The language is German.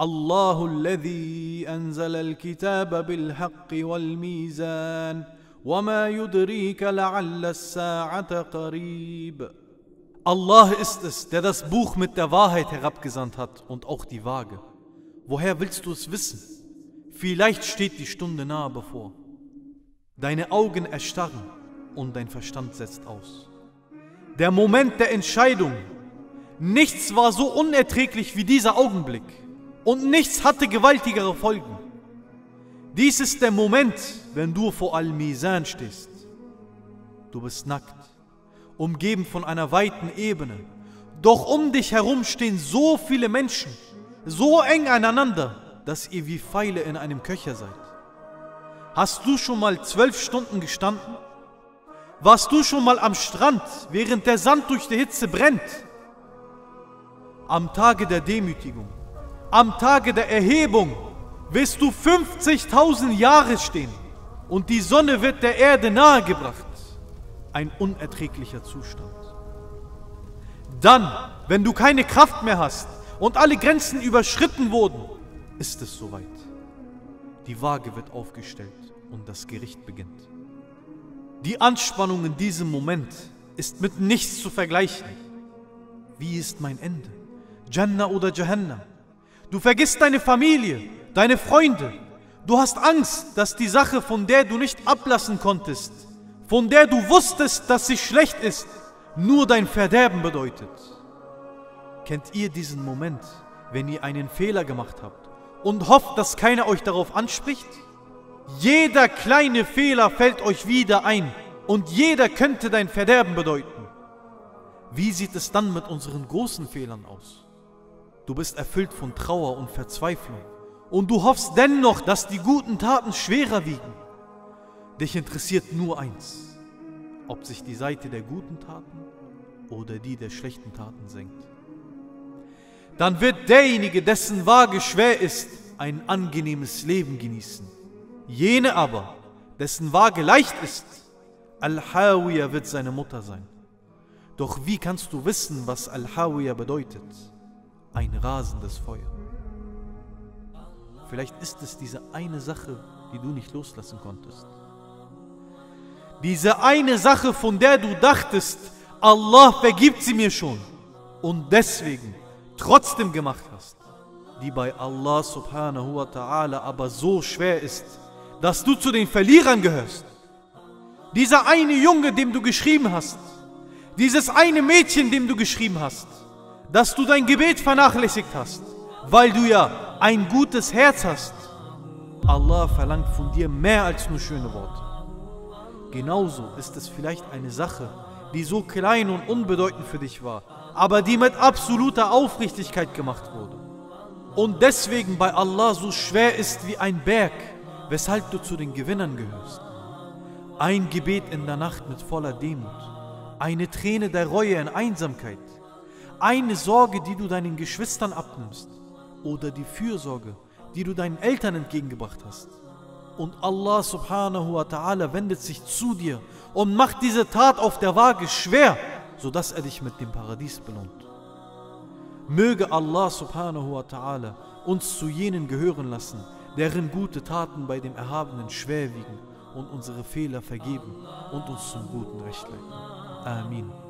الله الذي أنزل الكتاب بالحق والميزان وما يدريك لعل الساعة قريب Allah ist es, der das Buch mit der Wahrheit herabgesandt hat und auch die Waage. Woher willst du es wissen? Vielleicht steht die Stunde nahe bevor. Deine Augen erstarren und dein Verstand setzt aus. Der Moment der Entscheidung. Nichts war so unerträglich wie dieser Augenblick. Und nichts hatte gewaltigere Folgen. Dies ist der Moment, wenn du vor Al-Mizan stehst. Du bist nackt, umgeben von einer weiten Ebene. Doch um dich herum stehen so viele Menschen, so eng aneinander, dass ihr wie Pfeile in einem Köcher seid. Hast du schon mal zwölf Stunden gestanden? Warst du schon mal am Strand, während der Sand durch die Hitze brennt? Am Tage der Demütigung, am Tage der Erhebung wirst du 50.000 Jahre stehen und die Sonne wird der Erde nahegebracht. Ein unerträglicher Zustand. Dann, wenn du keine Kraft mehr hast und alle Grenzen überschritten wurden, ist es soweit. Die Waage wird aufgestellt und das Gericht beginnt. Die Anspannung in diesem Moment ist mit nichts zu vergleichen. Wie ist mein Ende? Jannah oder Jahannam? Du vergisst deine Familie, deine Freunde. Du hast Angst, dass die Sache, von der du nicht ablassen konntest, von der du wusstest, dass sie schlecht ist, nur dein Verderben bedeutet. Kennt ihr diesen Moment, wenn ihr einen Fehler gemacht habt und hofft, dass keiner euch darauf anspricht? Jeder kleine Fehler fällt euch wieder ein und jeder könnte dein Verderben bedeuten. Wie sieht es dann mit unseren großen Fehlern aus? Du bist erfüllt von Trauer und Verzweiflung und du hoffst dennoch, dass die guten Taten schwerer wiegen. Dich interessiert nur eins, ob sich die Seite der guten Taten oder die der schlechten Taten senkt. Dann wird derjenige, dessen Waage schwer ist, ein angenehmes Leben genießen. Jene aber, dessen Waage leicht ist, Al-Hawiya wird seine Mutter sein. Doch wie kannst du wissen, was Al-Hawiya bedeutet? Ein rasendes Feuer. Vielleicht ist es diese eine Sache, die du nicht loslassen konntest. Diese eine Sache, von der du dachtest, Allah vergibt sie mir schon und deswegen trotzdem gemacht hast, die bei Allah subhanahu wa ta'ala aber so schwer ist, dass du zu den Verlierern gehörst. Dieser eine Junge, dem du geschrieben hast, dieses eine Mädchen, dem du geschrieben hast, dass du dein Gebet vernachlässigt hast, weil du ja ein gutes Herz hast. Allah verlangt von dir mehr als nur schöne Worte. Genauso ist es vielleicht eine Sache, die so klein und unbedeutend für dich war, aber die mit absoluter Aufrichtigkeit gemacht wurde. Und deswegen bei Allah so schwer ist wie ein Berg, weshalb du zu den Gewinnern gehörst. Ein Gebet in der Nacht mit voller Demut, eine Träne der Reue in Einsamkeit, eine Sorge, die du deinen Geschwistern abnimmst oder die Fürsorge, die du deinen Eltern entgegengebracht hast. Und Allah subhanahu wa ta'ala wendet sich zu dir und macht diese Tat auf der Waage schwer, sodass er dich mit dem Paradies belohnt. Möge Allah subhanahu wa ta'ala uns zu jenen gehören lassen, deren gute Taten bei dem Erhabenen schwer und unsere Fehler vergeben und uns zum guten Recht leiten. Amin.